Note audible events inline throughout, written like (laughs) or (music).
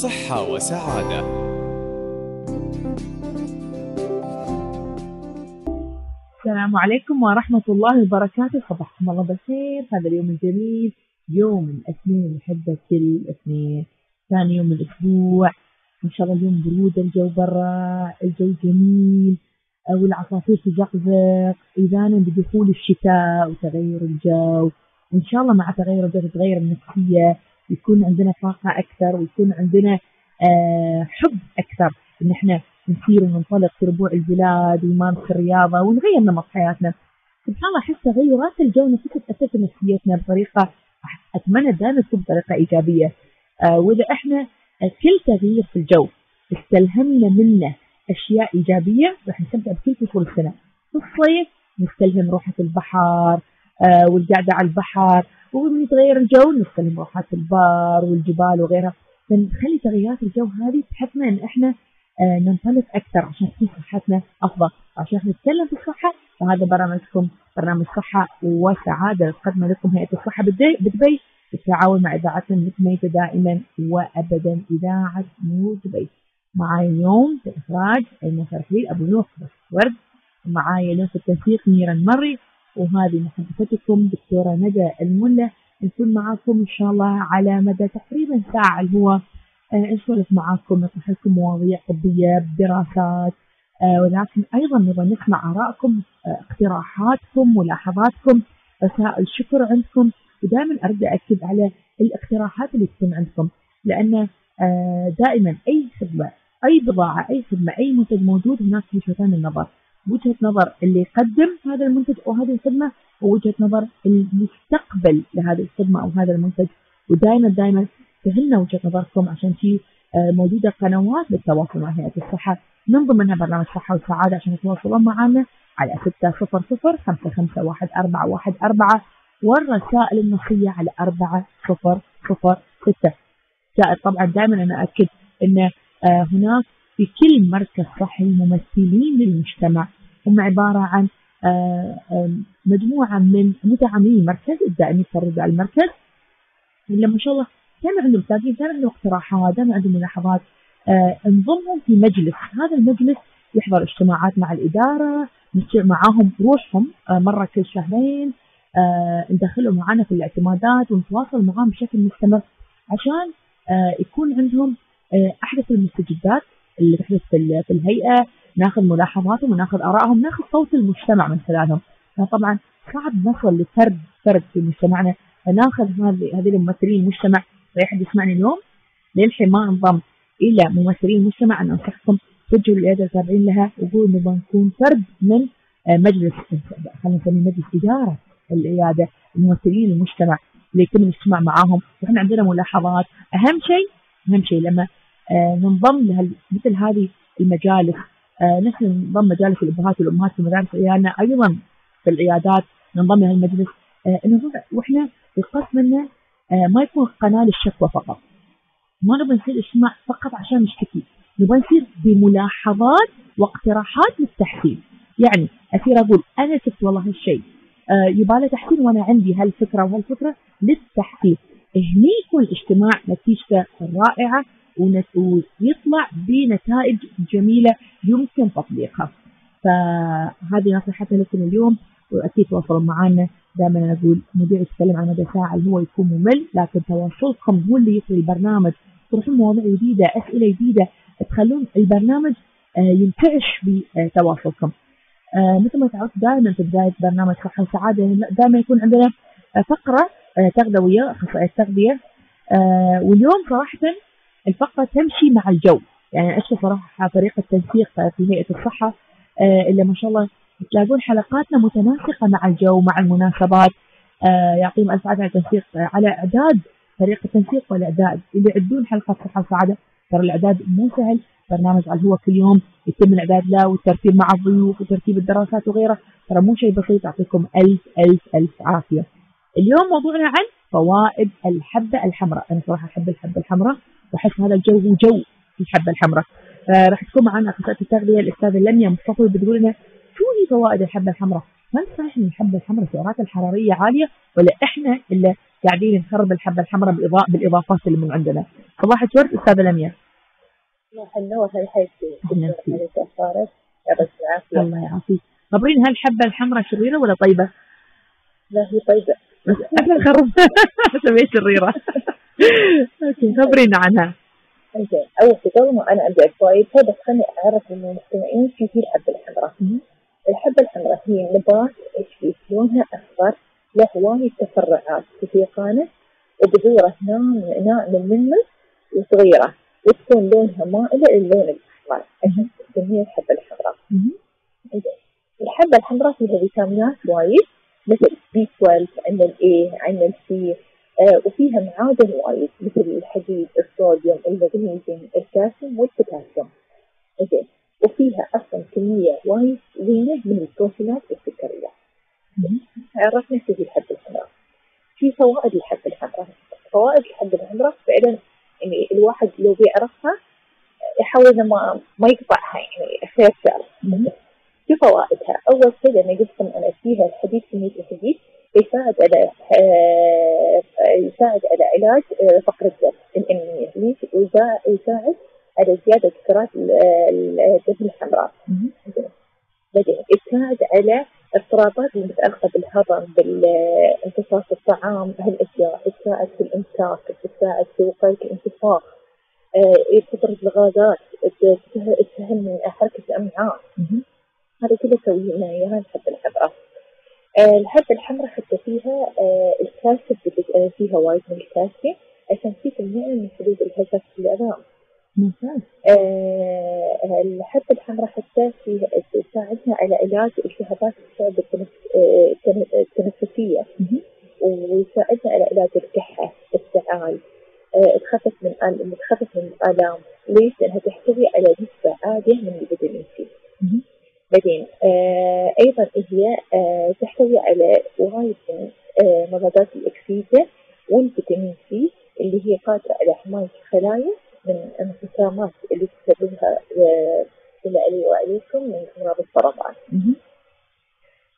صحة وسعادة. السلام عليكم ورحمة الله وبركاته. صباحكم الله بالخير. هذا اليوم الجميل يوم الاثنين نحبه كل اثنين ثاني يوم الأسبوع. ما شاء الله اليوم برود الجو برا الجو جميل. والعصافير تزقزق. إذانا بدخول الشتاء وتغير الجو. وإن شاء الله مع تغير الجو تتغير النفسية. يكون عندنا طاقة أكثر ويكون عندنا آه حب أكثر. إن إحنا نسير وننطلق في ربوع البلاد ونمارس الرياضة ونغير نمط حياتنا. سبحان الله أحس تغيرات الجو نفسها تأثر في نفسيتنا بطريقة أتمنى دائما تكون بطريقة إيجابية. آه وإذا إحنا كل تغيير في الجو استلهمنا منه أشياء إيجابية راح نستمتع بكل فصول السنة. في الصيف نستلهم روحة البحر آه والقعدة على البحر ومن يتغير الجو نستلهم روحات البار والجبال وغيرها. فنخلي تغيرات الجو هذه تحثنا إن إحنا آه ننطلق أكثر عشان تكون صحتنا أفضل. عشان نتكلم في الصحة فهذا برنامجكم برنامج صحة وسعادة. تقدم لكم هيئة الصحة بدبي بالتعاون مع اذاعتنا المتميزه دائما وابدا. إذاعة نور دبي. معاي اليوم في إخراج المسار حليل أبو نوح ورد. ومعاي اليوم في التنسيق نيرا المري وهذه محدثتكم دكتورة ندى الملة. نكون معاكم إن شاء الله على مدى تقريبا اللي هو آه نسولف معاكم نطرح لكم مواضيع طبية بدراسات آه ولكن أيضا نبغى نسمع آرائكم آه اقتراحاتكم ملاحظاتكم. رسائل شكر عندكم. ودائما ارجع أكد على الاقتراحات اللي تكون عندكم لأن دائما أي خدمة أي بضاعة أي خدمة أي منتج موجود هناك وجهتين النظر وجهة نظر اللي يقدم هذا المنتج أو هذه الخدمة ووجهة نظر المستقبل لهذه الخدمة أو هذا المنتج. ودائما دائما تهمنا وجهة نظركم عشان في موجودة قنوات للتواصل مع هيئة الصحة. من ضمنها برنامج صحة وسعادة عشان يتواصلون معنا على 600 551 والرسائل النصيه على 4006 زائد طبعا دائما أنا اكد إن هناك في كل مركز صحي ممثلين للمجتمع. هم عبارة عن مجموعة من متعاملين المركز الدائمين يتفرجوا على المركز. اللي ما شاء الله دائما عندهم تاكيد دائما عندهم اقتراحات دائما عندهم ملاحظات. انضمهم في مجلس. هذا المجلس يحضر اجتماعات مع الإدارة نجتمع معاهم روحهم مرة كل شهرين. ندخلهم معنا في الاعتمادات ونتواصل معاهم بشكل مستمر عشان يكون عندهم أحدث المستجدات. اللي تحدث في الهيئة ناخذ ملاحظاتهم وناخذ آرائهم ناخذ صوت المجتمع من خلالهم. طبعا صعب نصل لفرد فرد في مجتمعنا. فناخذ هذه هذه الممثلين المجتمع. اي أحد يسمعني اليوم للحين ما انضم إلى ممثلين المجتمع أنا أنصحكم توجهوا للعياده التابعين لها وقولوا نبغى نكون فرد من مجلس خلينا نسميه مجلس إدارة العياده ممثلين المجتمع اللي يتم الاجتماع معاهم. وإحنا عندنا ملاحظات. أهم شيء أهم شيء لما آه ننضم لهال مثل هذه المجالس آه نحن ننضم مجالس الابهات والأمهات في مدارس عيالنا أيضا في العيادات ننضم لهالمجلس آه إنه وإحنا القصد منه ما يكون قناة للشكوى فقط. ما نبغى نصير اجتماع فقط عشان نشتكي. نبغى نصير بملاحظات واقتراحات للتحسين. يعني اصير أقول أنا شفت والله هالشيء. آه يبغى له تحسين وأنا عندي هالفكرة وهالفكرة للتحسين هني يكون الاجتماع نتيجته رائعة ويطلع بنتائج جميلة يمكن تطبيقها. فهذه نصيحتنا لكم اليوم وأكيد تواصلوا معنا. دائما أقول مذيع يتكلم عن مدى ساعة اللي هو يكون ممل لكن تواصلكم هو اللي يطوي البرنامج. تروحون مواضيع جديدة أسئلة جديدة تخلون البرنامج ينتعش بتواصلكم. مثل ما تعودت دائما في بداية برنامج صحه وسعاده دائما يكون عندنا فقرة تغذوية اخصائيه تغذية. واليوم صراحة الفقرة تمشي مع الجو. يعني أشوف صراحة فريق التنسيق في هيئة الصحة اللي ما شاء الله تلاقون حلقاتنا متناسقة مع الجو مع المناسبات. يعطيهم ألف عافية على التنسيق على إعداد فريق التنسيق والإعداد. اللي يعدون حلقة صحة وسعادة ترى الإعداد مو سهل. برنامج على هو كل يوم يتم الإعداد له والترتيب مع الضيوف وترتيب الدراسات وغيره. ترى مو شيء بسيط يعطيكم ألف ألف ألف عافية. اليوم موضوعنا عن فوائد الحبة الحمراء، أنا صراحة أحب الحبة الحمراء. واحس هذا الجو هو جو الحبة الحمراء. فراح تكون معنا اخصائيه التغذية الأستاذة لميا مصطفى بتقول لنا شو هي فوائد الحبة الحمراء؟ هل صحيح إن الحبة الحمراء سعراتها الحرارية عالية ولا إحنا اللي قاعدين نخرب الحبة الحمراء بالإضافات اللي من عندنا؟ صباح الورد أستاذة لميا. النور هاي حياتي الله يعافيك خبرين هل الحبة الحمراء شريرة ولا طيبة؟ لا هي طيبة بس إحنا نخرب (laughs) شريرة (laughs) أوكي خبرينا عنها. زين أول شيء قبل ما أنا أبدأ بفوائدها بس خليني أعرف للمستمعين شو هي الحبة الحمراء. الحبة الحمراء هي نبات إيش لونها أصفر له وايد تفرعات سيقانه وبذوره ناعم الملمس وصغيرة وتكون لونها مائلة للون الأحمر. عشان تسميها الحبة الحمراء. الحبة الحمراء فيها فيتامينات وايد مثل B12 عندنا ال A عندنا ال C وفيها معادن وايد مثل الحديد الصوديوم المغنيسيوم الكالسيوم والبوتاسيوم. زين. وفيها أصلا كمية وايد زينة من البروتينات والسكريات عرفنا شو هي الحبه الحمراء. في فوائد الحبه الحمراء. فوائد الحبه الحمراء فعلا يعني الواحد لو بيعرفها يحاول ما ما يقطعها يعني خير شر. شو فوائدها؟ أول شيء لأن قلت أنا فيها الحديد كمية الحديد. يساعد على آه يساعد على علاج آه فقر الدم. الانيميا ليش؟ يساعد على زيادة سكرات الدم الحمراء. بعدين يساعد على اضطرابات المتعلقة بالهضم بالامتصاص الطعام هالأشياء. تساعد في الامساك تساعد في وقاية الانتفاخ آه تطرد الغازات تسهل من حركة الأمعاء. هذا كله تسويه لنا اياها الحبه الحمراء. آه الحبه الحمراء حتى فيها آه الكالسيوم فيها وايد من الكالسيوم عشان في تمنع من حدوث الهشاشه في العظام ممتاز. آه الحبة الحمراء حتى في تساعدنا على علاج التهابات الشعب التنفسية. ويساعدنا على علاج الكحة السعال آه تخفف من تخفف من الآلام. ليش؟ لأنها تحتوي على نسبة عالية من الفيتامين سي. بعدين آه أيضا هي آه تحتوي على وايد من آه مضادات الأكسدة والفيتامين سي اللي هي قادرة على حماية الخلايا من الانقسامات اللي تسببها إلى علي وعليكم من أمراض السرطان.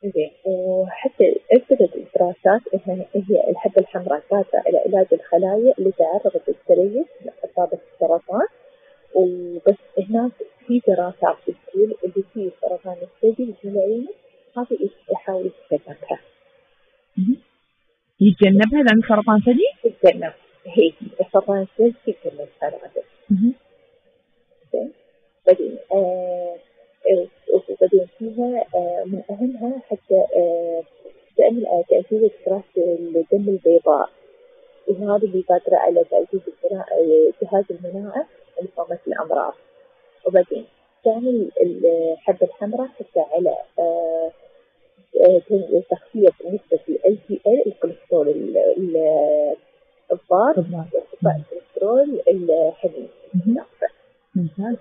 زين وحتى أثبتت الدراسات انها هي الحبة الحمراء قادرة على علاج الخلايا اللي تعرضت للتليف من اصابه السرطان وبس هناك في دراسات بتقول اللي فيه سرطان الثدي والعين هذه يحاول يتجنبها. يتجنبها لأن سرطان ثدي؟ يتجنب. هي سرطان الثدي يتجنب هذا زين. بعدين آه وبعدين فيها آه من أهمها حتى آه تأثير إفراز الدم البيضاء. وهذا اللي قادرة على تعزيز جهاز المناعة لمقاومة الأمراض وبعدين تعمل الحبة الحمراء حتى على آه تخفيف نسبة ال LDL الكوليسترول الضار وارتفاع الكوليسترول الحميد ممتاز.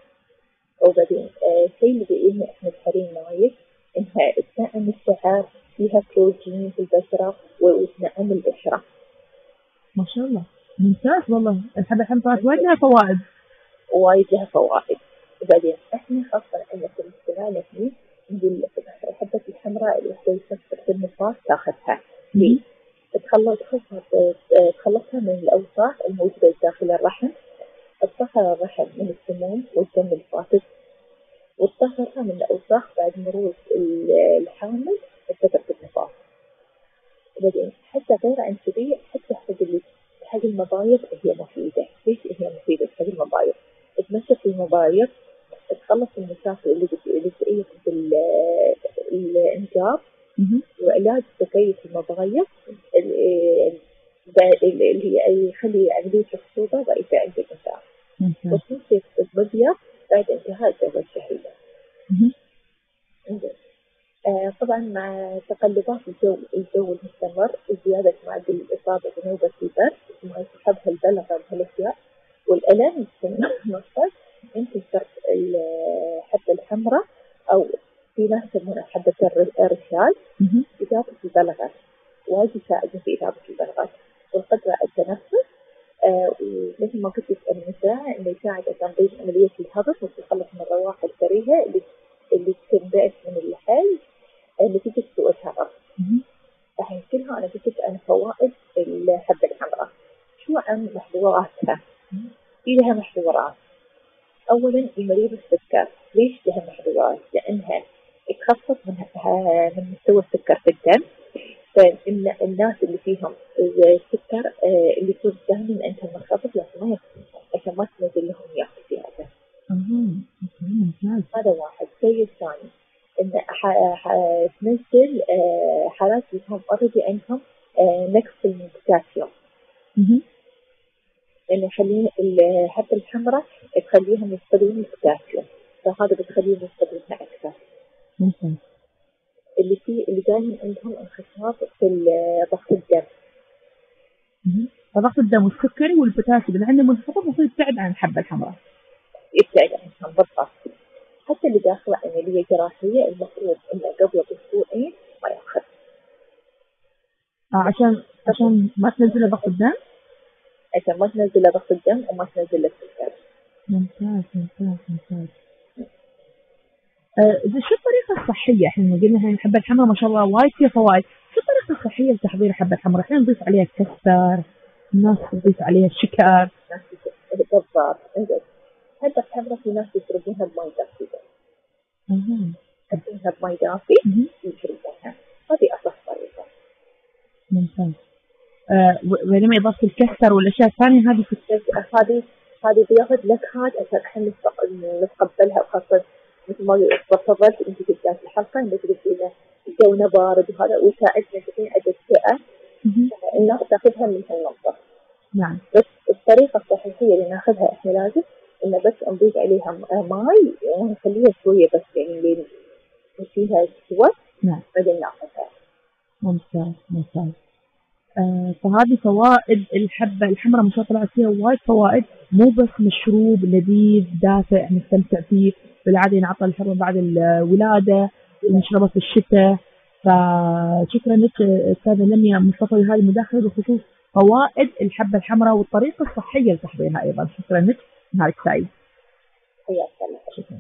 وبعدين الشيء اللي بيقولنا إحنا الحريم وايد إنها تنعم الشعر فيها بروتين في البشرة وتنعم البشره. ما شاء الله. ممتاز والله. الحبة الحمراء وايد لها فوائد. وايد لها فوائد. وبعدين إحنا خاصة عندنا في الاستغلال فيه نقول الحبة الحمراء الوحدة يفكر في النفاس تاخذها. ليه؟ تخلص تخلصها من الاوساخ الموجودة داخل الرحم. تطهر الرحم من السموم والدم الفاسد وتطهرها من الأوساخ بعد مرور الحامل فترة النفاس بعدين حتى غير عنصرية حتى حق اللي حق المبايض هي مفيدة. ليش هي مفيدة؟ حق المبايض تمسك المبايض تخلص المشاكل اللي تلاقيها الإنجاب وعلاج تكيف المبايض اللي هي يخلي عملية الخصوبة ضعيفة عند النساء وتنشف الضبية بعد انتهاء الدورة الشهرية. آه طبعا مع تقلبات الجو الجو المستمر وزيادة معدل الإصابة بنوبة البرد وما يصحبها البلغة وهالأشياء. في النص يمكن ترك الحبه الحمراء أو في ناس يسمونها حبه الرشاد مهم. إجابة البلغات وايد يساعدنا في إجابة البلغات والقدرة على التنفس آه ومثل ما كنت تسأل النساء إنه يساعد على تنظيم عملية الهضم والتخلص من الروائح الكريهة اللي اللي تنبعث من اللحم آه، نتيجة سوء الهضم. الحين كلها أنا قلت عن فوائد الحبة الحمراء. شو عن محظوراتها؟ في لها محظورات. أولا المريض السكر، ليش لها محظورات؟ لأنها تخفض من من مستوى السكر في الدم. فالناس اللي فيهم السكر آه، اللي يكون دائما عندهم منخفض لازم ما عشان ما تنزل لهم ياخذ زياده هذا واحد. الشيء الثاني إن تنزل آه، حالات اللي هم already عندهم آه، نقص في البوتاسيوم مهم. لأن يخلين الحبه الحمراء تخليهم يفقدون البوتاسيوم. فهذا بتخليهم يفقدونها أكثر. اللي في اللي دائما عندهم انخفاض في ضغط الدم. فضغط الدم والسكري والبوتاسيوم. اللي عنده منخفض المفروض يبتعد عن الحبه الحمراء. يبتعد عنهم بالضبط. حتى اللي داخله عملية جراحية المفروض إنه قبل باسبوعين ما يأخذ. آه عشان عشان ما تنزل ضغط الدم؟ عشان ما تنزل له ضغط الدم وما تنزل له السكر ممتاز ممتاز ممتاز. آه، شو الطريقة الصحية؟ إحنا قلنا هاي الحبة الحمراء ما شاء الله وايد فيها فوائد، شو الطريقة الصحية لتحضير الحبة الحمراء؟ إحنا نضيف عليها كستر، الناس تضيف عليها شكر، ناس بالضبط. حتى الحمرة في ناس يشربونها بمي دافية. أها. يحطونها بمي دافي. ويشربونها هذه أصح طريقة. ممتاز. آه بينما إضافة الكستر والأشياء الثانية. هذه في بس هذه هذه بياخذ نكهات عشان إحنا نتق- نتقبلها وخاصة مثل ما تفضلت أنت في بداية الحلقة. إنك تقولين جونا بارد وهذا ويساعدنا على الشقة مهم. الناس تاخذها من هالمنطقة نعم. بس الطريقة الصحيحية اللي ناخذها إحنا لازم انه بس نضيف عليها م- ماي. ونخليها شوية بس يعني لين فيها سوى نعم. بعدين ناخذها. ممتاز ممتاز. آه فهذه فوائد الحبة الحمراء ما شاء الله طلعت فيها وايد فوائد. مو بس مشروب لذيذ دافئ نستمتع فيه. بالعادة ينعطى الحمراء بعد الولادة ونشربه في الشتاء. فشكرا لك أستاذة لميا مصطفى لهذه المداخلة بخصوص فوائد الحبة الحمراء والطريقة الصحية لتحضيرها أيضا. شكرا لك. نهارك سعيد. حياك الله. شكرا.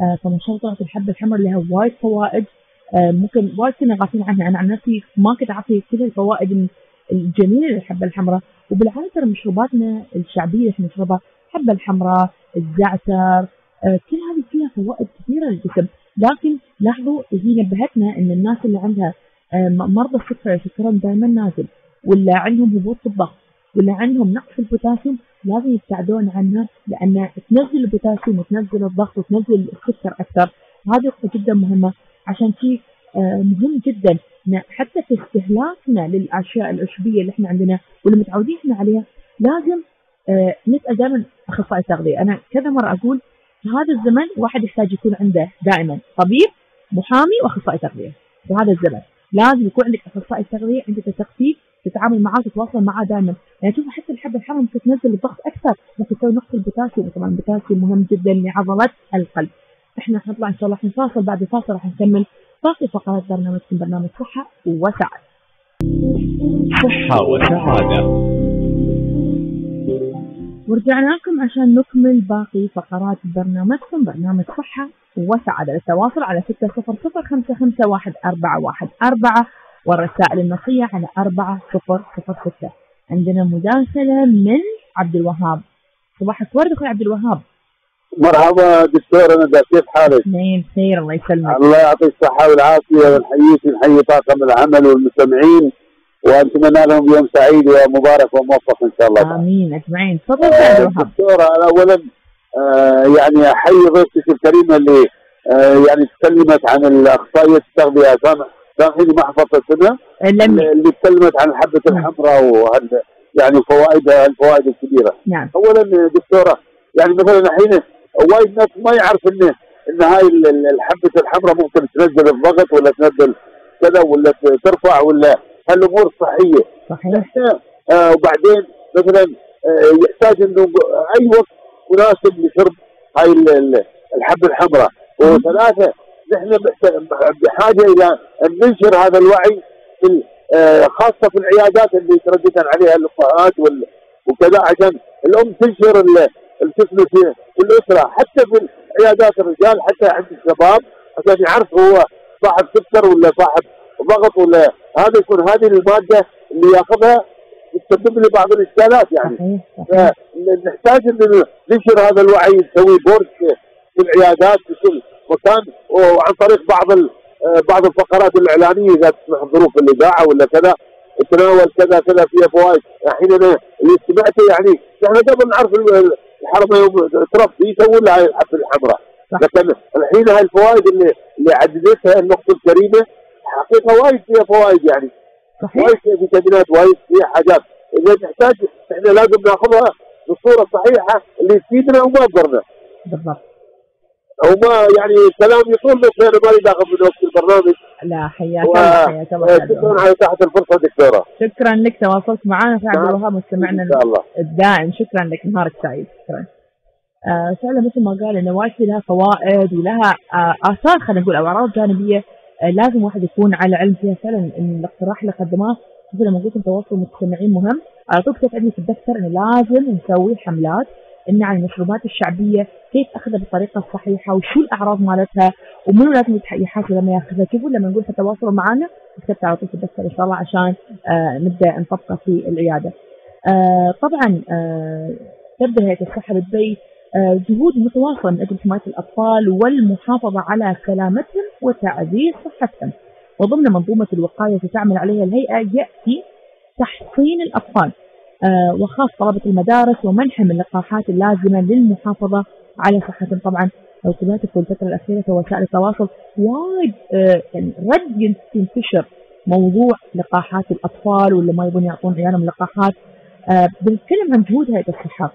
آه فما شاء الله طلعت الحبة الحمراء لها وايد فوائد. ممكن وايد كنا غافلين عنها. أنا عن نفسي ما كنت أعطي كل الفوائد الجميلة للحبة الحمراء. وبالعادة ترى مشروباتنا الشعبية اللي إحنا نشربها الحبة الحمراء الزعتر آه كل هذه فيها فوائد كثيرة للجسم. لكن لاحظوا هي نبهتنا إن الناس اللي عندها آه مرضى السكر سكرهم دائما نازل ولا عندهم هبوط في الضغط ولا عندهم نقص في البوتاسيوم لازم يبتعدون عنها لأن تنزل البوتاسيوم وتنزل الضغط وتنزل السكر أكثر. هذه نقطه جدا مهمة. عشان شيء آه مهم جدا. حتى في استهلاكنا للأشياء العشبيه اللي إحنا عندنا واللي متعودين إحنا عليها لازم آه نسال دائما أخصائي تغذية. أنا كذا مرة أقول في هذا الزمن واحد يحتاج يكون عنده دائما طبيب محامي وأخصائي تغذية. في هذا الزمن لازم يكون عندك أخصائي تغذية عندك تغذيه تتعامل معاه وتتواصل معاه دائما يعني شوف حتى الحبه الحمراء ممكن تنزل الضغط أكثر ممكن تسوي نقص البوتاسيوم. طبعا البوتاسيوم مهم جدا لعضلة القلب. إحنا حنطلع إن شاء الله حنفاصل بعد الفاصل راح نكمل باقي فقرات برنامجكم برنامج صحة وسعادة. صحة وسعادة. ورجعنا لكم عشان نكمل باقي فقرات برنامجكم برنامج صحة وسعادة. للتواصل على 600 والرسائل النصية على 4006 عندنا مداخلة من عبد الوهاب. صباحك ورد أخوي عبد الوهاب. مرحبا دكتور ندى كيف حالك؟ اثنين خير الله يسلمك الله يعطيك الصحة والعافية ونحييك ونحيي طاقم العمل والمستمعين ونتمنى لهم يوم سعيد ومبارك وموفق إن شاء الله. آمين أجمعين تفضل الوهاب دكتورة أنا اولا آه يعني أحيي ضيفتك الكريمة اللي آه يعني تكلمت عن الاخصائية التغذية سامح سامحيني ما حفظت لم اللي تكلمت عن الحبة الحمراء وهال يعني فوائدها الفوائد الكبيرة. نعم اولا دكتورة يعني مثلا الحين وايد ناس ما يعرف انه إن هاي ال- ال- الحبه الحمراء ممكن تنزل الضغط ولا تنزل كذا ولا ترفع ولا هالأمور صحية. صحيح. آه وبعدين مثلا آه، يحتاج إنه أي وقت مناسب لشرب هاي ال- ال- الحبة الحمراء. وثلاثة نحن بحاجة إلى أن ننشر هذا الوعي في آه، خاصة في العيادات اللي يترددن عليها الامهات وكذا عشان الأم تنشر الطفل في الأسرة. حتى في عيادات الرجال حتى عند الشباب عشان يعرف هو صاحب سكر ولا صاحب ضغط ولا هذا يكون هذه المادة اللي ياخذها تسبب له بعض الإشكالات يعني. نحتاج إن ننشر هذا الوعي نسوي board في العيادات في كل مكان وعن طريق بعض بعض الفقرات الإعلانية إذا تسمح ظروف الإذاعة ولا كذا تناول كذا كذا فيها فوائد الحين أنا اللي سمعته يعني إحنا قبل نعرف ال- الحرمه يوم تربي يسوون لها هاي الحبه الحمراء. لكن الحين هاي الفوائد اللي اللي عددتها الأخت الكريمة حقيقة وايد فيها فوائد يعني. صحيح. وايد فيها فيتامينات وايد فيها حاجات. اللي نحتاج إحنا لازم ناخذها بالصورة الصحيحه اللي تفيدنا وما تضرنا. بالضبط. وما يعني كلام يطول بس أنا ما اريد اخذ من وقت البرنامج. لا حياك الله حياك الله. آه، شكرا. على إتاحة الفرصة دكتورة. شكرا لك تواصلت معنا. في عبد نعم. الوهاب مستمعنا الدائم. شكرا لك نهارك سعيد. شكرا. آه فعلا مثل ما قال ان وايد لها فوائد ولها آه آثار خلينا نقول أو أعراض جانبية آه لازم واحد يكون على علم فيها فعلا. إن الاقتراح اللي قدماه شوف لما قلت تواصل المستمعين مهم على طول كتبت عندي في الدفتر إنه لازم نسوي حملات إن عن المشروبات الشعبية كيف أخذها بالطريقة الصحيحه وشو الأعراض مالتها ومنو لازم يحاسب لما يأخذها شوفوا لما نقول تواصلوا معنا كتبت على طول في الدفتر إن شاء الله عشان آه نبدأ نطبقه في العيادة. آه طبعا آه تبذل هيئة الصحة بدبي جهود متواصلة من أجل حماية الأطفال والمحافظة على سلامتهم وتعزيز صحتهم. وضمن منظومة الوقاية التي تعمل عليها الهيئة يأتي تحصين الأطفال وخاص طلبه المدارس ومنحهم اللقاحات اللازمه للمحافظة على صحتهم. طبعا لو تابعتوا في الفترة الأخيرة في وسائل التواصل وايد آه يعني رد ينتشر موضوع لقاحات الأطفال واللي ما يبون يعطون عيالهم لقاحات. آه بنتكلم عن جهود هيئه الصحه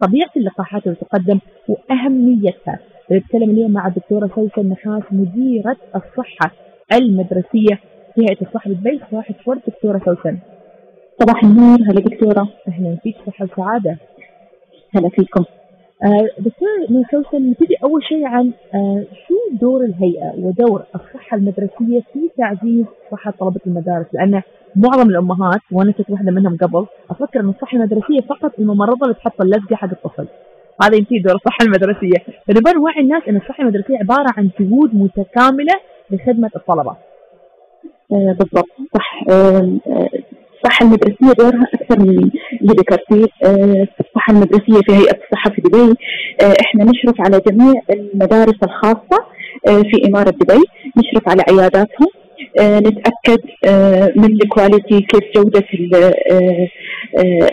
طبيعة اللقاحات اللي تقدم وأهميتها. بنتكلم اليوم مع الدكتورة سوسن النحاس مديرة الصحة المدرسية في هيئة الصحة بالبيت صباح الفل دكتورة سوسن صباح النور هلا دكتورة أهلا فيك صحه وسعاده هلا فيكم. آه دكتورة سوسن نبتدي أول شيء عن آه شو دور الهيئة ودور الصحة المدرسية في تعزيز صحة طلبة المدارس؟ لأن معظم الأمهات وأنا كنت واحدة منهم قبل أفكر إن الصحة المدرسية فقط الممرضة اللي تحط اللزقة حق الطفل. هذا ينتهي دور الصحة المدرسية. فنبغى نوعي الناس إن الصحة المدرسية عبارة عن جهود متكاملة لخدمة الطلبة. آه بالضبط صح. الصحة المدرسية دورها أكثر من اللي ذكرتيه آه الصحة المدرسية في هيئة الصحة في دبي. آه إحنا نشرف على جميع المدارس الخاصة آه في إمارة دبي. نشرف على عياداتهم. نتأكد آه من الكواليتي كيف آه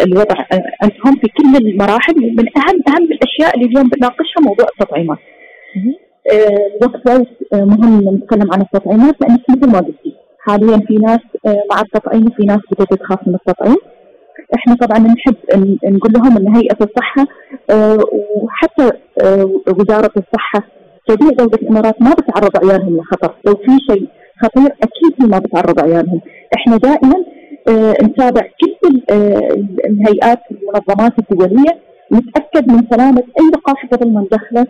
الوضع عندهم في كل المراحل. من أهم أهم الأشياء اللي اليوم بنناقشها موضوع التطعيمات. الوقت وايد مهم نتكلم عن التطعيمات لأن مثل ما قلتي. حاليا في ناس آه، مع التطعيم وفي ناس بدأت تخاف من التطعيم. إحنا طبعا نحب نقول لهم إن هيئة الصحة آه، وحتى آه، وزارة الصحة جميع دولة الإمارات ما بتعرض عيالهم لخطر، لو في شيء خطير أكيد ما بتعرض عيالهم، إحنا دائما نتابع كل ال- الهيئات والمنظمات الدولية نتأكد من سلامة أي لقاح قبل ما ندخله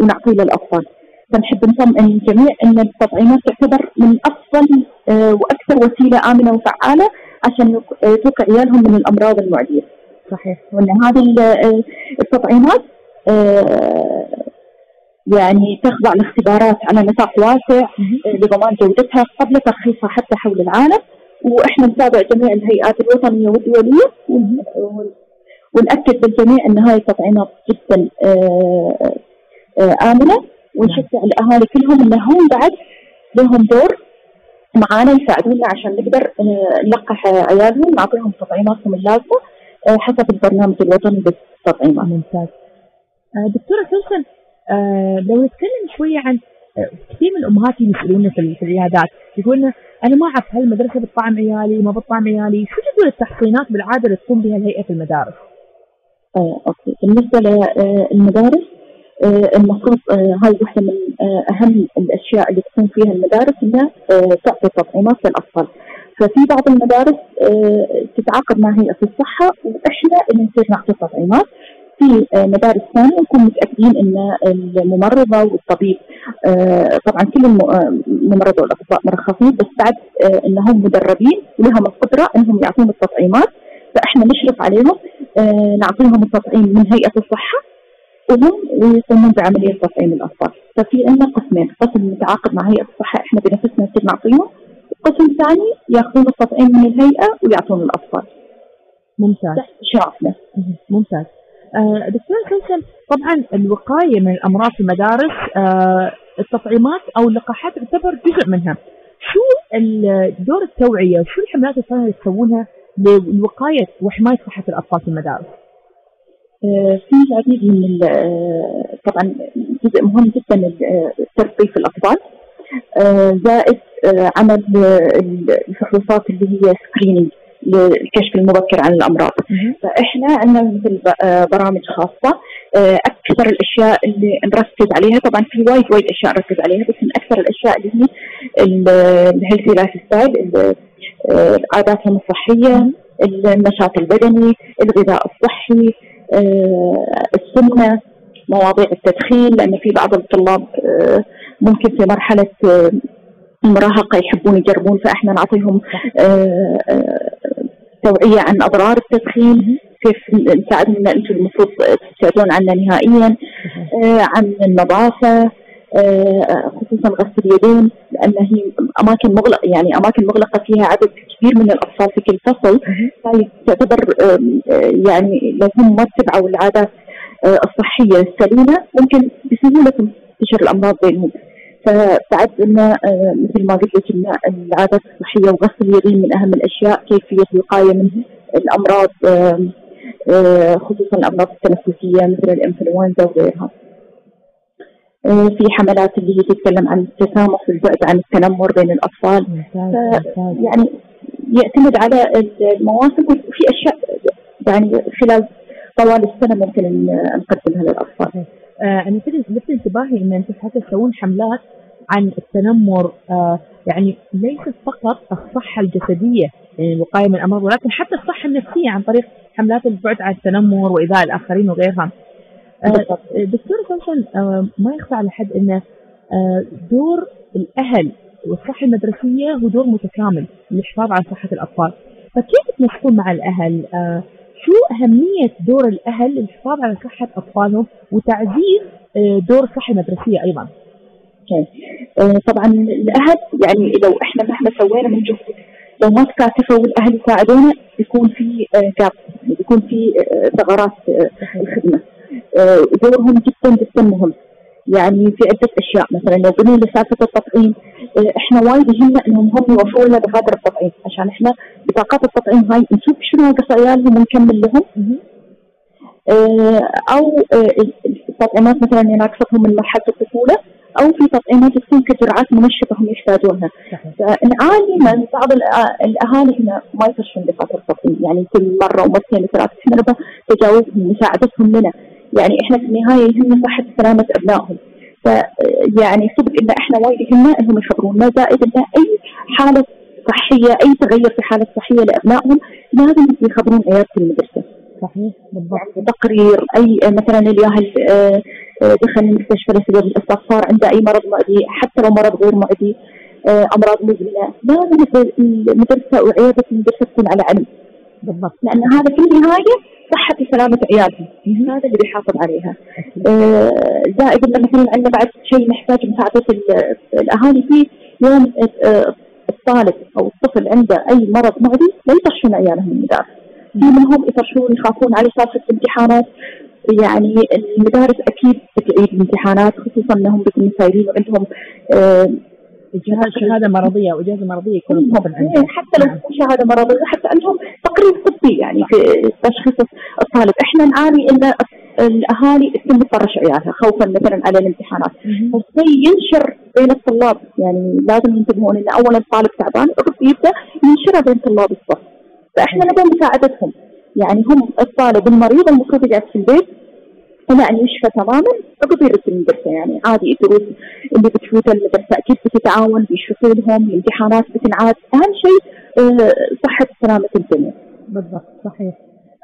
ونعطيه للأطفال. فنحب نطمئن الجميع إن التطعيمات تعتبر من أفضل آه، وأكثر وسيلة آمنة وفعالة عشان آه، توقي عيالهم من الأمراض المعدية. صحيح. وإن هذه آه، التطعيمات يعني تخضع لاختبارات على نطاق واسع لضمان جودتها قبل ترخيصها حتى حول العالم. وإحنا نتابع جميع الهيئات الوطنية والدولية ون- ون- ونأكد للجميع إن هاي التطعيمات جدا آمنة. ونشجع الأهالي كلهم انهم بعد لهم دور معانا يساعدونا عشان نقدر آه، نلقح عيالهم نعطيهم تطعيماتهم اللازمة آه، حسب البرنامج الوطني للتطعيمات. ممتاز آه، دكتورة سوسن آه لو نتكلم شوية عن كثير من الأمهات اللي يسألونا في ال- في العيادات يقولون أنا ما أعرف هل المدرسة بتطعم عيالي ما بتطعم عيالي شو جدول التحصينات بالعادة اللي تقوم بها الهيئة في المدارس؟ أوكي. بالنسبة للمدارس المفروض آه، هاي واحدة من آه، أهم الأشياء اللي تكون فيها المدارس إنها آه، تعطي تطعيمات للأطفال. ففي بعض المدارس آه، تتعاقد مع هيئة الصحة وإحنا اللي نصير نعطي تطعيمات. في آه، مدارس ثانية نكون متأكدين إن الممرضة والطبيب آه، طبعا كل الم- آه، الممرضة والأطباء مرخصين بس بعد آه، إنهم مدربين ولهم القدرة إنهم يعطون التطعيمات. فإحنا نشرف عليهم آه، نعطيهم التطعيم من هيئة الصحة. وهم يقومون بعملية تطعيم الأطفال. ففي عندنا قسمين قسم متعاقد مع هيئة الصحة إحنا بنفسنا نصير نعطيهم. قسم ثاني يأخذون التطعيم من الهيئة ويعطون الاطفال ممتاز. تحت اشرافنا. ممتاز. آه، دكتور سلسل طبعا الوقاية من الأمراض في المدارس آه، التطعيمات أو اللقاحات تعتبر جزء منها. شو دور التوعية وشو الحملات اللي تسوونها للوقايه وحماية صحة الأطفال في المدارس؟ في العديد من طبعا جزء مهم جدا تثقيف الأطفال. زائد عمل الفحوصات اللي هي screening للكشف المبكر عن الأمراض. فإحنا عندنا مثل برامج خاصة. أكثر الأشياء اللي نركز عليها طبعا في وايد وايد أشياء نركز عليها بس من أكثر الأشياء اللي هي ال healthy lifestyle عاداتهم الصحية النشاط البدني الغذاء الصحي السمنة مواضيع التدخين لأن في بعض الطلاب آه، ممكن في مرحلة آه، المراهقة يحبون يجربون فإحنا نعطيهم آه، آه، توعية عن أضرار التدخين. كيف نساعدهم؟ ان أنتم المفروض تبتعدون عنه نهائيا آه، عن النظافة. آه، خصوصا غسل اليدين لأن هي أماكن مغلقه يعني أماكن مغلقة فيها عدد كبير من الأطفال في كل فصل. هاي تعتبر آه، يعني لو هم ما اتبعوا العادات آه، الصحية السليمه ممكن بسهولة تنتشر الأمراض بينهم. فبعد ان آه، مثل ما قلت لك العادات الصحية وغسل اليدين من أهم الأشياء كيفية الوقاية من الأمراض آه، خصوصا الأمراض التنفسية مثل الإنفلونزا وغيرها. آه، في حملات اللي هي تتكلم عن التسامح والبعد عن التنمر بين الأطفال ممتاز ف- ممتاز يعني يعتمد على المواسم وفي أشياء يعني خلال طوال السنة ممكن نقدمها للأطفال. آه، أنا لفت انتباهي إن أنتم حتى تسوون حملات عن التنمر آه، يعني ليست فقط الصحة الجسدية يعني الوقايه من الأمراض ولكن حتى الصحة النفسية عن طريق حملات البعد عن التنمر وإيذاء الآخرين وغيرها. بالضبط. دكتور سوسن آه، ما يخفى على حد إن آه، دور الأهل والصحة المدرسية هو دور متكامل للحفاظ على صحة الأطفال. فكيف تنسقون مع الأهل؟ آه، شو أهمية دور الأهل للحفاظ على صحة أطفالهم وتعزيز دور الصحة المدرسية أيضا؟ طبعا الأهل يعني لو إحنا مهما سوينا من جهد لو ما تكاتفوا والأهل يساعدونا بيكون في جاب بيكون في ثغرات الخدمة آه، دورهم جدا جدا مهم. يعني في عدة أشياء مثلا لو قلنا لسالفه التطعيم آه، إحنا وايد يهمنا إنهم هم يوفروا لنا بهذا التطعيم عشان إحنا بطاقات التطعيم هاي نشوف شنو ناقص عيالهم ونكمل لهم. آه، أو آه، التطعيمات مثلا اللي ناقصتهم من مرحله الطفولة أو في تطعيمات تكون كجرعات منشطة هم يحتاجونها. فنعاني من بعض الأهالي هنا ما يفشون بخاطر التطعيم. يعني كل مرة ومرتين وثلاث إحنا نبغى تجاوبهم مساعدتهم لنا. يعني إحنا في النهاية يهمنا صحه وسلامه أبنائهم. ف يعني صدق إن إحنا وايد يهمنا إنهم يخبرونا زائد إن أي حالة صحية أي تغير في حالة صحية لأبنائهم لازم يخبرون عيادة المدرسة. صحيح بالضبط. يعني تقرير أي مثلا الياهل آه، آه، دخل المستشفى لسبب الاستغفار عنده أي مرض معدي حتى لو مرض غير معدي آه، أمراض مزمنة. لازم المدرسة وعيادة المدرسة تكون على علم. بالضبط. لأن هذا في النهاية صحه وسلامه عيالهم. هذا اللي بيحافظ عليها. آه، زائد إن مثلا عندنا بعد شيء نحتاج مساعدة ال- الأهالي فيه يوم آه، الطالب أو الطفل عنده أي مرض معدي لا يطشون عيالهم من المدارس. في منهم يطشون يخافون على سالفه الامتحانات. يعني المدارس أكيد بتعيد الامتحانات خصوصا إنهم بيكونوا سايرين وعندهم شهادة شهادة مرضية وإجازة مرضية يكون الطفل عنده إيه، حتى لو نعم. في شهاده مرضيه حتى عندهم تقرير طبي يعني في تشخيص الطالب، إحنا نعاني ان الأهالي تتم تطرش عيالها خوفا مثلا على الامتحانات، مهم. والشيء ينشر بين الطلاب يعني لازم ينتبهون إن اولا الطالب تعبان يبدأ ينشرها بين طلاب الصف. فإحنا نبغى مساعدتهم يعني هم الطالب المريض المفروض يقعد في البيت إلى ان يشفى تماما عقب يرد المدرسة يعني عادي الدروس اللي بتفوت المدرسة أكيد بتتعاون بيشوفوا لهم الامتحانات بتنعاد أهم شيء آه، صحة وسلامة الجميع. بالضبط صحيح.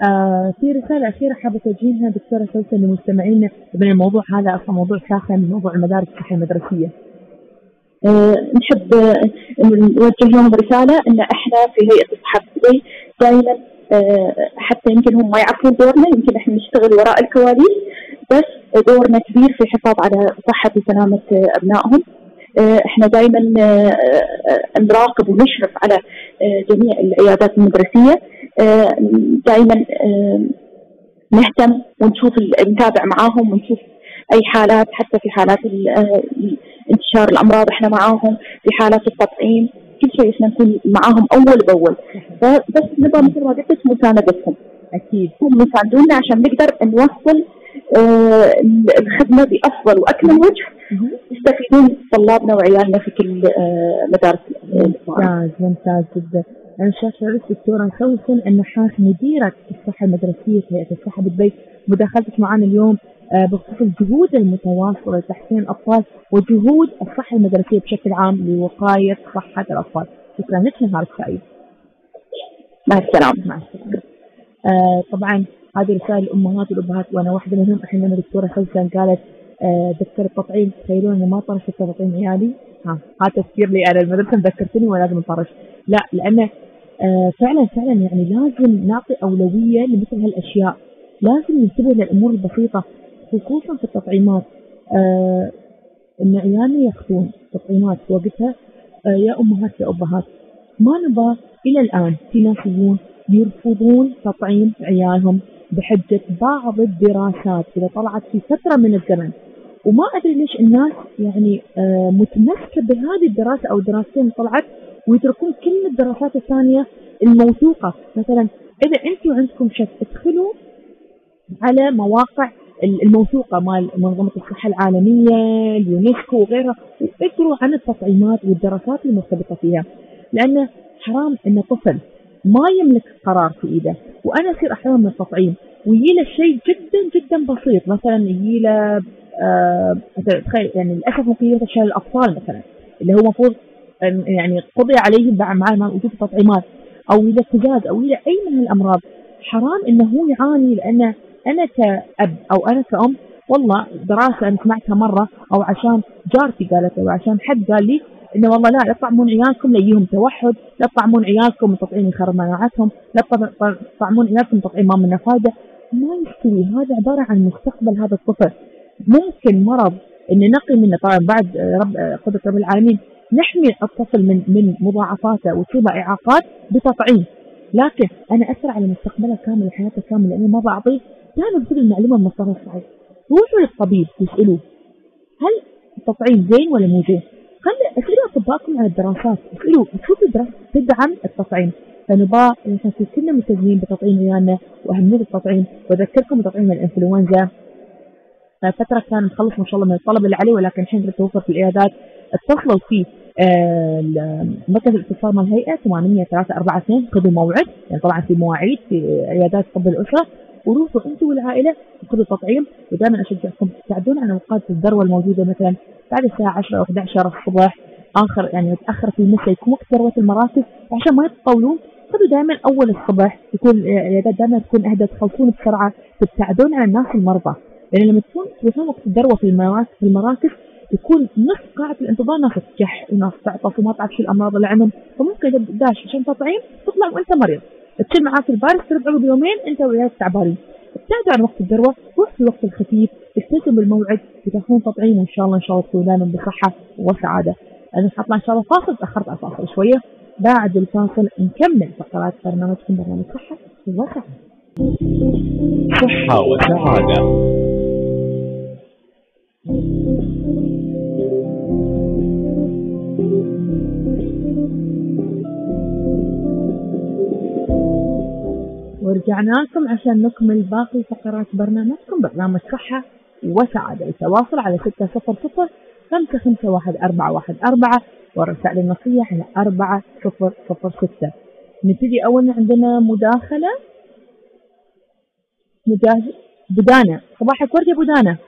آه في رسالة أخيرة حابة توجهينها دكتورة سلسة لمستمعينا بين الموضوع هذا أصلا موضوع ساخن موضوع المدارس الصحية المدرسية. آه نحب آه نوجه لهم رسالة أن إحنا في هيئة الصحة دائما آه حتى يمكن هم ما يعرفون دورنا يمكن إحنا نشتغل وراء الكواليس بس دورنا كبير في الحفاظ على صحة وسلامة أبنائهم. آه، إحنا دائما آه، آه، نراقب ونشرف على جميع العيادات المدرسية. دائما نهتم ونشوف نتابع معاهم ونشوف أي حالات حتى في حالات انتشار الأمراض إحنا معاهم في حالات التطعيم كل شيء إحنا نكون معاهم أول بأول. بس نبغى مثل ما قلت مساندتهم أكيد. هم يساعدونا عشان نقدر نوصل الخدمة بأفضل وأكمل وجه يستفيدون طلابنا وعيالنا في كل آه، مدارس ممتاز ممتاز جدا. أنا شايفة دكتورة سوسن النحاس مديرة الصحة المدرسية في هيئة الصحة بالبيت. مداخلتك معنا اليوم آه، بخصوص الجهود المتواصلة لتحسين الأطفال وجهود الصحة المدرسية بشكل عام لوقاية صحة الأطفال. شكرا لك نهارك سعيد. مع السلامة. مع السلامة. آه طبعا هذه رسائل الأمهات والأبهات وأنا واحدة منهم الحين لما دكتورة سوسن قالت آه، دكتور التطعيم تخيلون إني ما طرشت تطعيم عيالي؟ ها هذا تفكير لي أنا المدرسة مذكرتني ولازم أطرش. لا لأنه آه فعلا فعلا يعني لازم نعطي أولوية لمثل هالأشياء. لازم ننتبه للأمور البسيطة خصوصا في التطعيمات. آه إن عيالنا ياخذون تطعيمات وقتها يا أمهات يا أبهات. ما نبغى إلى الآن في ناس يرفضون تطعيم عيالهم. بحجة بعض الدراسات إذا طلعت في فترة من الزمن. وما أدري ليش الناس يعني آه متمسكة بهذه الدراسة أو الدراستين اللي طلعت ويتركون كل الدراسات الثانية الموثوقة. مثلا إذا أنتم عندكم شك ادخلوا على مواقع الموثوقة مال منظمة الصحة العالمية اليونسكو وغيرها واقروا عن التطعيمات والدراسات المرتبطة فيها. لأن حرام إن طفل ما يملك قرار في إيده. وأنا أصير احرم من التطعيم ويجي له شيء جدا جدا بسيط. مثلا يجي له آه تخيل يعني للاسف ممكن يغشى الأطفال مثلا اللي هو المفروض يعني قضي عليهم مع وجود التطعيمات. أو إلى ابتزاز أو إلى أي من الامراض حرام إنه هو يعاني لأنه أنا كأب أو أنا كأم والله دراسة أنا سمعتها مرة أو عشان جارتي قالت أو عشان حد قال لي إنه والله لا لا تطعمون عيالكم ليهم توحد، لا تطعمون عيالكم التطعيم يخرب مناعتهم، لا تطعمون عيالكم التطعيم ما منه فائده، ما يستوي هذا عبارة عن مستقبل هذا الطفل. ممكن مرض إن نقي منه طبعا بعد رب قدرة رب العالمين نحمي الطفل من من مضاعفاته وتصيبه إعاقات بتطعيم لكن أنا اثر على مستقبله كامل وحياته كامل لاني ما بعطيه دائما بصير المعلومة من مصدر الصحيح روحوا للطبيب تسألوه هل التطعيم زين ولا مو زين؟ خلي اسالوا اطبائكم عن الدراسات. اسالوا شوفوا الدراسات تدعم التطعيم. فنبغى نحن كلنا ملتزمين بتطعيم عيالنا وأهمية التطعيم. وأذكركم بتطعيم الإنفلونزا. فترة كان مخلص ما شاء الله من الطلب اللي عليه ولكن الحين توفر في العيادات اتصلوا في آه مركز الاتصال مال الهيئة 800 342 خذوا موعد. يعني طبعا في مواعيد في عيادات طب الأسرة. وروحوا أنتم والعائلة وخذوا تطعيم. ودائما أشجعكم تساعدون عن أوقات الذروة الموجودة مثلا بعد الساعة 10 أو 11 الصبح آخر يعني متأخر في المساء يكون وقت ذروة المراكز عشان ما يتطولون خذوا دائما أول الصبح يكون العيادات دائما تكون أهدى تخلصون بسرعة تبتعدون عن الناس المرضى. لأن لما تكون تكون وقت الذروة في المراكز في المراكز يكون نص قاعة الانتظار ناس تكح وناس تعطس وما تعرف شو الأمراض اللي عندهم. فممكن إذا داش عشان تطعيم تطلع وأنت مريض. تشيل معاك الفيروس ترجع بيومين انت وياك تعبانين ابتعدوا عن وقت الذروة روح في الوقت الخفيف التزموا بالموعد وتاخذون تطعيم وإن شاء الله إن شاء الله تكونوا دائما بصحة وسعادة. أنا حاطلع إن شاء الله فاصل تأخرت على الفاصل شوية. بعد الفاصل نكمل فقرات برنامجكم برنامج صحة. وسعاده صحة وسعادة. ورجعنا لكم عشان نكمل باقي فقرات برنامجكم. برنامج صحة وسعادة. التواصل على ستة صفر صفر خمسة خمسة واحد أربعة واحد أربعة والرسائل النصية على أربعة صفر صفر ستة. نبتدي أول عندنا مداخلة. مجاهد بدانة صباحك ورد يا بدانة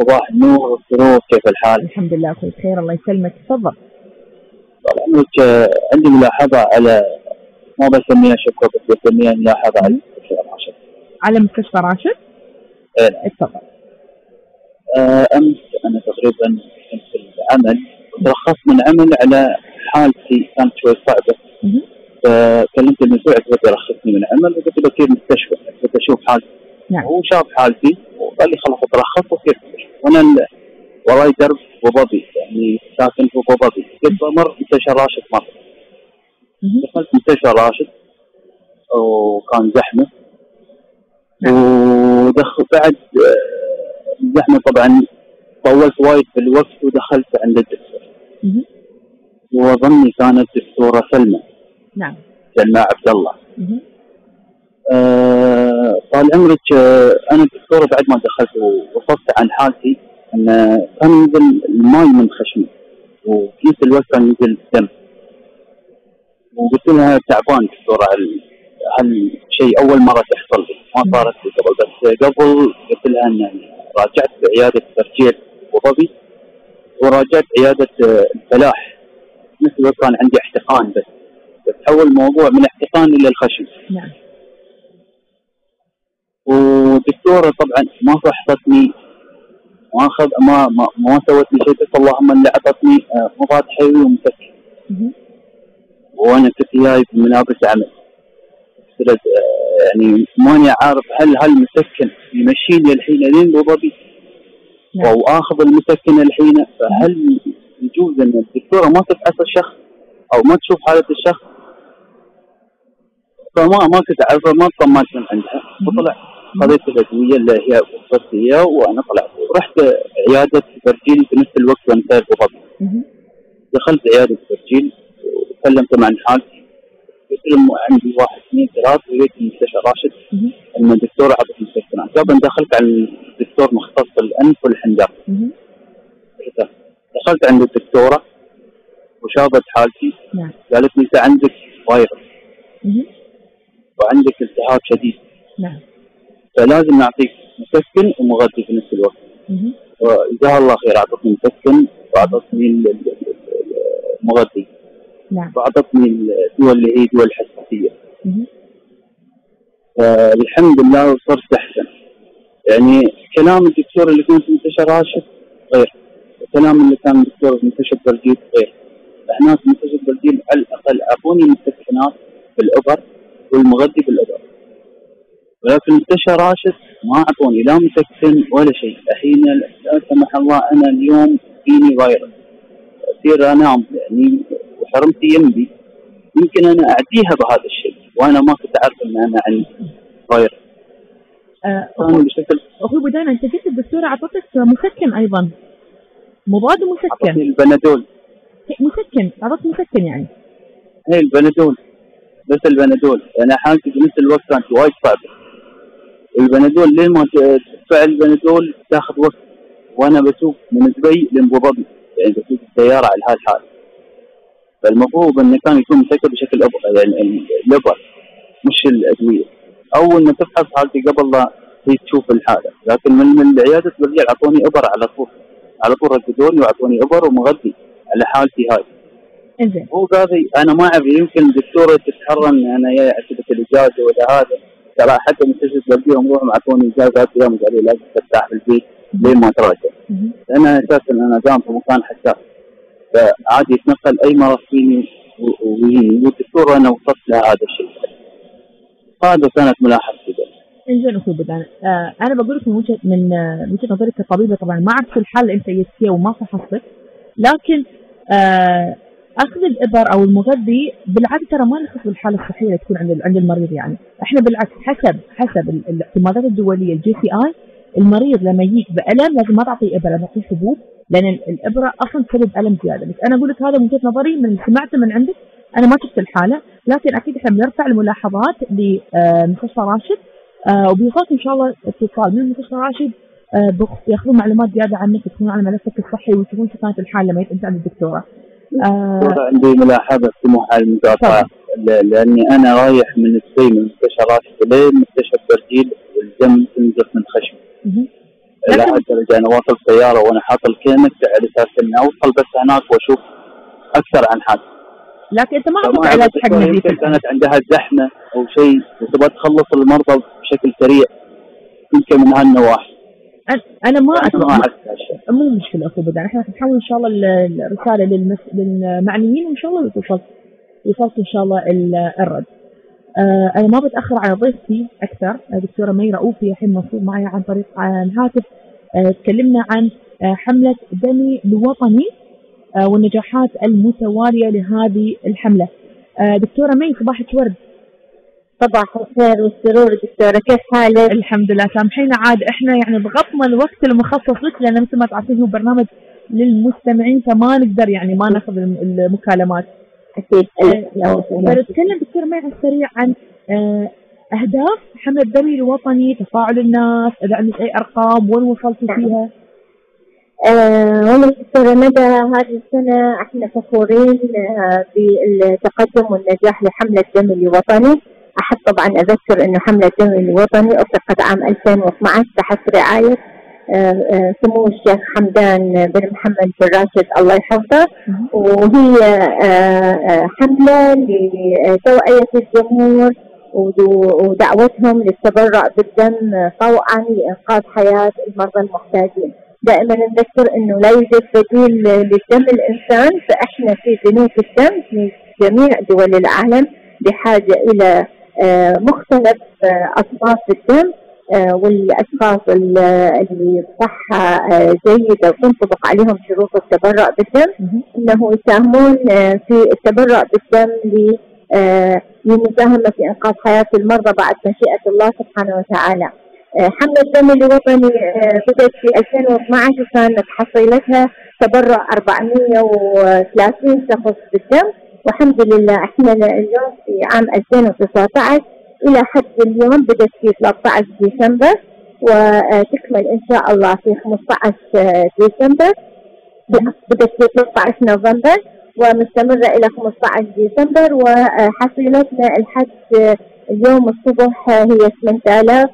صباح النور والسرور كيف الحال؟ الحمد لله كويس خير الله يسلمك. تفضل. طال عمرك آه، عندي ملاحظة على ما بسميها شكوى بس بسميها ملاحظه على المستشفى راشد على مستشفى راشد إيه. تفضل آه، أمس أنا تقريبا كنت في العمل وترخصت من عمل على حالتي كانت شوي صعبة. فكلمت المسؤول اعتبرت يرخصني من عمل وقلت له كيف مستشفى قلت أشوف حالتي نعم. هو شاف حالتي وقال لي خلاص اترخص وكيف وأنا وراي درب ابو ظبي يعني ساكن في ابو ظبي قلت بمر مستشفى راشد مره مهم. دخلت مستشفى راشد وكان زحمة. ودخل بعد آه، زحمة طبعا طولت وايد في الوقت ودخلت عند الدكتور. وظني كانت دكتورة سلمى. نعم. سلمى عبد الله. آه، طال عمرك آه، أنا الدكتوره بعد ما دخلت ووصفت عن حالتي إن كان ينزل الماي من خشمي. وفي نفس الوقت كان ينزل دم وقلت لها تعبان دكتوره هل هالشيء أول مرة تحصل؟ لي ما صارت لي قبل بس قبل قلت لها إن راجعت بعياده ترجيع ابو ظبي وراجعت عيادة آه، الفلاح نفس الوقت كان عندي احتقان بس بس حول الموضوع من احتقان إلى الخشم. نعم. ودكتوره طبعا ما فحصتني ما اخذ ما ما, ما سوت لي شيء بس اللهم اللي أعطتني آه، مضاد حيوي ومسكن. وأنا كنت جاي بملابس عمل. قلت آه، يعني ماني عارف هل هالمسكن يمشيني الحين لين ابو ظبي نعم. أو آخذ المسكن الحين. فهل يجوز أن الدكتورة ما تفحص الشخص أو ما تشوف حالة الشخص؟ فما ما كنت اعرفها ما طمنت من عندها. وطلع خذيت الأدوية اللي هي وصفت اياه وأنا طلعت. ورحت عيادة برجيل في نفس الوقت وأنا ساير ابو ظبي. دخلت عيادة برجيل. وكلمتهم عن حالتي قلت لهم عندي واحد اثنين ثلاث وليت المستشفى راشد. ان الدكتوره عطتني مسكنات قبل دخلت على الدكتور مختص الانف والحنجره. دخلت عند الدكتورة وشافت حالتي. نعم. قالت لي انت عندك فيروس. مهم. وعندك التهاب شديد. نعم. فلازم نعطيك مسكن ومغذي في نفس الوقت. وجزاها الله خير أعطتني مسكن وأعطتني ال- ال- ال- المغذي نعم. واعطتني الدول اللي هي دول حساسية. مهم. فالحمد لله صرت أحسن. يعني كلام الدكتور اللي كان في مستشفى راشد غير. الكلام اللي كان الدكتور مستشفى برجيل غير. إحنا في مستشفى برجيل على الأقل اعطوني مسكنات بالابر والمغذي بالابر ولكن مستشفى راشد ما أعطوني لا مسكن ولا شيء. الحين لا سمح الله أنا اليوم فيني فيروس أصير أنام يعني وحرمتي يمي يمكن أنا أعديها بهذا الشيء وأنا ما كنت اعرف إن أنا عندي فيروس آه، بشكل أخوي بدانا أنت قلت الدكتورة أعطتك مسكن أيضا. مضاد مسكن. أعطتني البنادول. مسكن أعطتك مسكن يعني. هي البنادول. بس البنادول. أنا حالتي في نفس الوقت كانت وايد صعبه البنادول لين ما تدفع البنادول تاخذ وقت؟ وأنا بسوق من دبي لأبو ظبي. يعني بسوق السيارة على هالحال. فالمفروض انه كان يكون مسكر بشكل أب... يعني الابر مش الأدوية. اول ما تفحص حالتي قبل لا هي تشوف الحاله لكن من من العيادة برجع أعطوني أبر على طول. على طول رددوني وأعطوني أبر ومغذي على حالتي هاي. إنزين. هو قاضي أنا ما أعرف يمكن الدكتوره تتحرى ان أنا جاي أبي الإجازة ولا هذا. ترى حتى مستشفى بلديهم روحهم أعطوني اجازات يوم قالوا لازم ترتاح في البيت لين ما تراجع. أنا أساسا أنا دام في مكان حساس. فعادي يتنقل أي مرض فيني و- ويجيني والدكتوره أنا وصلت لها هذا الشيء. هذا كانت ملاحظتي. انزين أخوي آه أنا بقول لك من وجهه آه، من وجهة نظري كطبيبة طبعا ما أعرف الحالة اللي أنت جيت وما فحصتك لكن آه أخذ الإبر أو المغذي بالعادة ترى ما نخص بالحالة الصحية اللي تكون عند عند المريض يعني. إحنا بالعكس حسب حسب ال- الاعتمادات الدولية ال JCI المريض لما يجيك بألم لازم ما تعطيه إبرة تعطيه حبوب لأن ال- الإبرة أصلا تسبب ألم زيادة بس أنا أقول لك هذا من وجهة نظري من سمعته من عندك أنا ما شفت الحالة لكن أكيد إحنا بنرفع الملاحظات لمستشفى راشد آه وبيوصلك إن شاء الله اتصال من مستشفى راشد آه يأخذون معلومات زيادة عنك يدخلون على ملفك الصحي ويشوفون شو كانت الحالة لما انت عند الدكتورة. آه عندي ملاحظة سموح على المقاطعه لأني أنا رايح من دبي من مستشفى راشد لين مستشفى برجيل والدم تنزف من خشمي لكن- درجه أنا واصل سيارة وأنا حاط الكينك على أساس إني أوصل بس هناك وأشوف أكثر عن حالتي لكن أنت ما اعطيت علاج حق الأنف. كانت عندها زحمة أو شيء وتبغى تخلص المرضى بشكل سريع يمكن من هالنواحي. أنا ما هالشيء مو مشكلة أخوي بدر إحنا نحاول إن شاء الله ال- الرسالة للمس... للمعنيين وإن شاء الله يوصل يوصلك إن شاء الله ال- الرد. آه أنا ما بتأخر على ضيفتي أكثر آه، دكتورة مي رؤوفي الحين موصول معي عن طريق آه، الهاتف تكلمنا عن حملة دمي الوطني والنجاحات المتوالية لهذه الحملة. دكتورة مي صباحك ورد صباح الخير والسرور دكتورة كيف حالك؟ الحمد لله سامحينا عاد إحنا يعني ضغطنا الوقت المخصص لك لأن مثل ما تعرفين هو برنامج للمستمعين فما نقدر يعني ما ناخذ الم- المكالمات. أكيد. فنتكلم دكتور معي على السريع عن آه، أهداف حمله الدمي الوطني، تفاعل الناس، اذا عندك أي أرقام، وين وصلتوا فيها؟ آه والله دكتورة ندى هذه السنة إحنا فخورين بالتقدم والنجاح لحملة دم الوطني. أحب طبعا أذكر أنه حملة دم الوطني أطلقت عام 2012 تحت رعاية سمو الشيخ حمدان بن محمد بن راشد الله يحفظه. وهي آه، آه، حملة لتوعية الجمهور ودعوتهم للتبرع بالدم طوعا لإنقاذ حياة المرضى المحتاجين. دائما نذكر إنه لا يوجد بديل للدم الإنسان فإحنا في بنوك الدم في جميع دول العالم بحاجة إلى آه، مختلف أصناف الدم. والأشخاص ال- اللي بصحه آه، جيدة وتنطبق عليهم شروط التبرع بالدم. إنه يساهمون آه، في التبرع بالدم آه، للمساهمه في إنقاذ حياة المرضى بعد مشيئة الله سبحانه وتعالى. آه، حملة الدم الوطني آه، بدأت في 2012 وكانت حصيلتها تبرع 430 شخص بالدم. والحمد لله إحنا اليوم في عام 2019 إلى حد اليوم بدأت في 13 ديسمبر وتكمل إن شاء الله في 15 ديسمبر. بدأت في 13 نوفمبر ومستمرة إلى 15 ديسمبر وحصيلتنا لحد اليوم الصبح هي 8500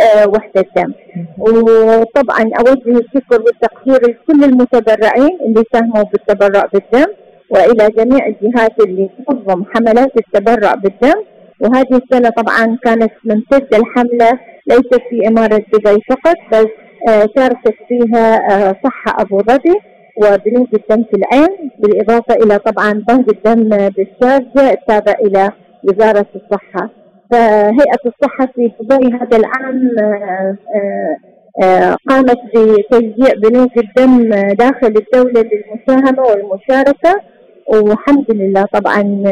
آه، وحدة دم. وطبعا أوجه الشكر والتقدير لكل المتبرعين اللي ساهموا بالتبرع بالدم وإلى جميع الجهات اللي تنظم حملات التبرع بالدم. وهذه السنة طبعا كانت ممتدة الحملة ليست في إمارة دبي فقط بل آه، شاركت فيها آه، صحة أبو ظبي وبنوك الدم في العين بالإضافة إلى طبعا بنك الدم بالشارجة التابع إلى وزارة الصحة. فهيئة الصحة في دبي هذا العام آه، قامت بتشجيع بنوك الدم داخل الدولة للمساهمة والمشاركة. والحمد لله طبعا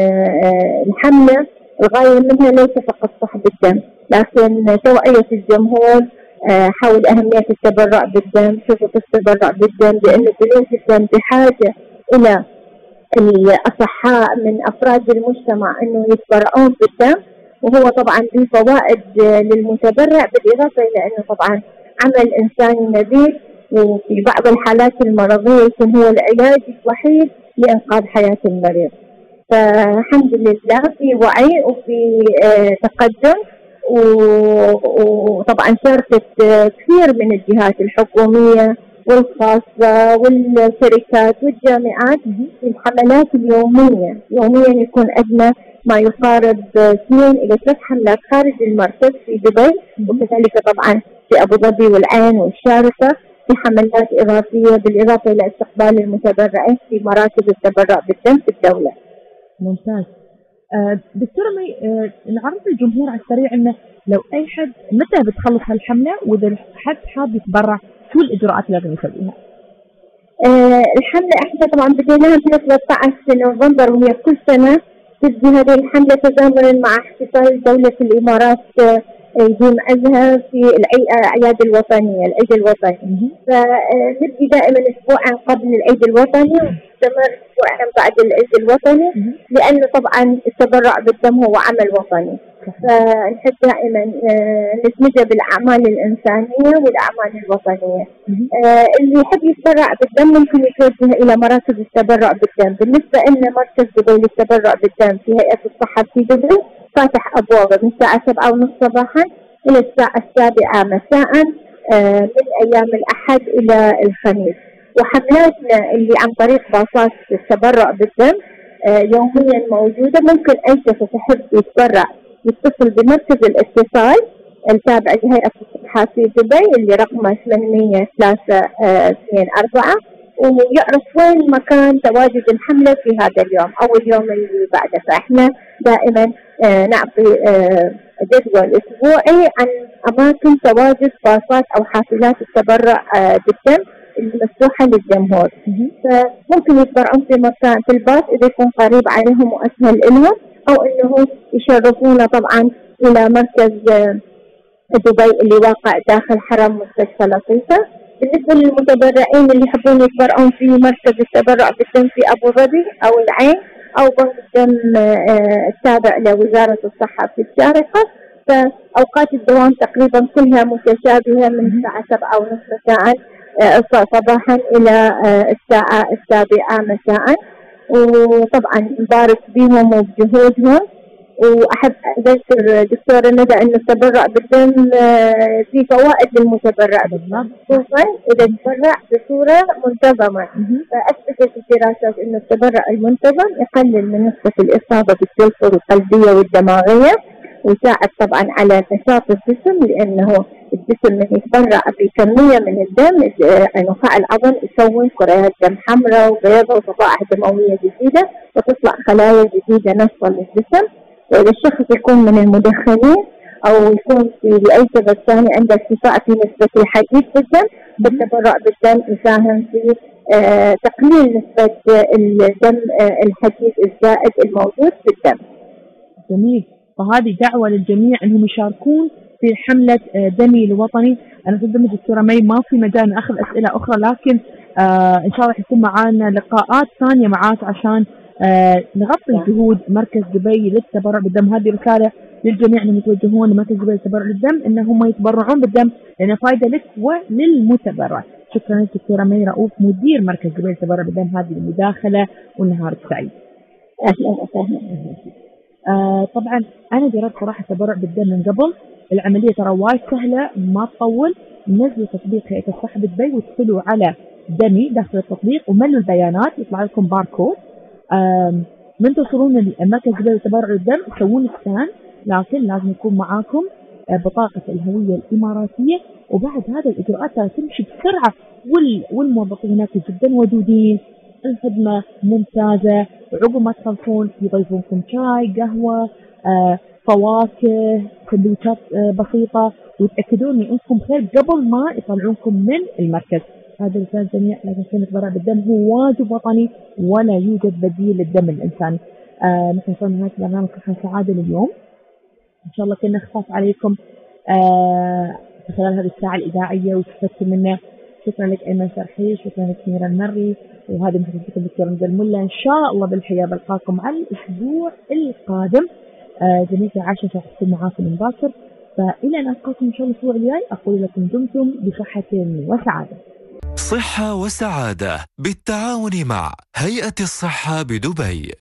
الحملة الغاية منها ليس فقط سحب الدم لكن توعية الجمهور آه، حول أهمية التبرع بالدم شروط التبرع بالدم لأن بنوك الدم بحاجة إلى الأصحاء من أفراد المجتمع أنه يتبرعون بالدم وهو طبعا له فوائد للمتبرع بالإضافة إلى أنه طبعا عمل إنساني نبيل وفي بعض الحالات المرضية يكون هو العلاج الوحيد لإنقاذ حياة المريض. فالحمد لله في وعي وفي آه، تقدم وطبعا شاركت آه، كثير من الجهات الحكومية والخاصة والشركات والجامعات في الحملات اليومية. يوميا يكون أدنى ما يقارب آه، اثنين إلى ثلاث حملات خارج المركز في دبي وكذلك طبعا في أبو ظبي والعين والشارقة في حملات إضافية بالإضافة إلى استقبال المتبرعين في مراكز التبرع بالدم في الدولة. ممتاز. آه، دكتورة مي آه، نعرف الجمهور على السريع إنه لو أي حد متى بتخلص هالحملة وإذا حد حاب يتبرع شو الإجراءات اللي لازم يسويها؟ آه الحملة إحنا طبعا بديناها من 13 نوفمبر وهي كل سنة تبدي هذه الحملة تزامنا مع احتفال دولة الإمارات آه، يديم عزها في الأعياد الوطنية العيد الوطني. فنبدي دائما اسبوعا قبل العيد الوطني ونستمر اسبوعا بعد العيد الوطني لأنه طبعا التبرع بالدم هو عمل وطني. فنحب دائما آه، ندمجه بالأعمال الإنسانية والأعمال الوطنية. آه، اللي يحب يتبرع بالدم ممكن يتوجه إلى مراكز التبرع بالدم، بالنسبة لنا مركز دبي للتبرع بالدم في هيئة الصحة في دبي فاتح ابوابه من الساعة 7:30 صباحا إلى الساعة السابعة مساء آه، من أيام الأحد إلى الخميس. وحملاتنا اللي عن طريق باصات التبرع بالدم آه، يوميا موجودة ممكن أي شخص يحب يتبرع يتصل بمركز الاتصال التابع لهيئة الصحة في دبي اللي رقمه 800 324 ويعرف وين مكان تواجد الحملة في هذا اليوم. أو اليوم اللي بعده فإحنا دائما آه، نعطي آه، جدول أسبوعي عن أماكن تواجد باصات أو حافلات التبرع آه، بالدم المفتوحة للجمهور. فممكن يتبرعون في مكان في الباص إذا يكون قريب عليهم وأسهل لهم أو أنه يشرفونا طبعا إلى مركز دبي اللي واقع داخل حرم مستشفى لطيفة. بالنسبة للمتبرعين اللي يحبون يتبرعون في مركز التبرع بالدم في أبو ظبي أو العين أو بنك الدم آه، التابع لوزارة الصحة في الشارقة. فأوقات الدوام تقريبا كلها متشابهة من الساعة سبعة ونصف مساء صباحا إلى آه، الساعة السابعة مساء. وطبعا نبارك بهم وبجهودهم. وأحب أذكر دكتورة ندى أن التبرع بالدم آه، في فوائد للمتبرع خصوصا إذا تبرع بصورة منتظمة. فاثبتت الدراسات أن التبرع المنتظم يقلل من نسبة الإصابة بالجلطه القلبية والدماغية ويساعد طبعا على نشاط الجسم لأنه الجسم من يتبرع بكمية من الدم آه، نخاع العظم يكون كريات دم حمراء وبيضاء وصفائح دموية جديدة وتطلع خلايا جديدة نشطه للجسم. الشخص يكون من المدخنين أو يكون في لأي سبب ثاني عنده ارتفاع في نسبة الحديد في الدم بالتبرع بالدم يساهم في آه تقليل نسبة الدم آه الحديد الزائد الموجود في الدم. جميل فهذه دعوة للجميع أنهم يشاركون في حملة آه، دمي الوطني أنا صدق دكتورة مي ما في مجال ناخذ أسئلة أخرى لكن إن شاء الله يكون معانا لقاءات ثانية معاك عشان آه نغطي. جهود مركز دبي للتبرع بالدم. هذه رسالة للجميع انهم يتوجهون لمركز دبي للتبرع بالدم إنهم يتبرعون بالدم لأنه فائدة لك وللمتبرع. شكرا لك دكتورة مي رؤوف مدير مركز دبي للتبرع بالدم. هذه المداخلة والنهار السعيد أهلا وسهلا. آه طبعا أنا جربت صراحة التبرع بالدم من قبل. العملية ترى وايد سهلة ما تطول. نزلوا تطبيق هيئة الصحة بدبي وادخلوا على دمي داخل التطبيق وملوا البيانات. يطلع لكم باركود. من توصلون المركز قبل التبرع الدم تسوون سكان لكن لازم يكون معاكم آه، بطاقة الهوية الإماراتية. وبعد هذا الإجراءات تمشي بسرعة والموظفين هناك جدا ودودين الخدمة ممتازة عقب ما تخلصون يضيفونكم شاي قهوة آه، فواكه سندوتشات آه، بسيطة ويتأكدون من أنكم بخير قبل ما يطلعونكم من المركز. هذا رسالة الجميع لا تنسون التبرع بالدم هو واجب وطني ولا يوجد بديل للدم الإنساني آه نحن وصلنا نهاية برنامج صحة سعادة لليوم. إن شاء الله كنا خفاف عليكم آه خلال هذه الساعة الإذاعية واستفدتوا منه. شكرا لك أيمن سرحي شكرا لك سميرة المري وهذه محدثتكم الدكتور مجد الملا إن شاء الله بالحياة بلقاكم على الأسبوع القادم. آه جميع عاشة راح تكون معاكم من باكر فإلى أن ألقاكم إن شاء الله الأسبوع الجاي أقول لكم دمتم بصحة وسعادة. صحة وسعادة بالتعاون مع هيئة الصحة بدبي.